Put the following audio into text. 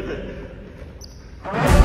götür.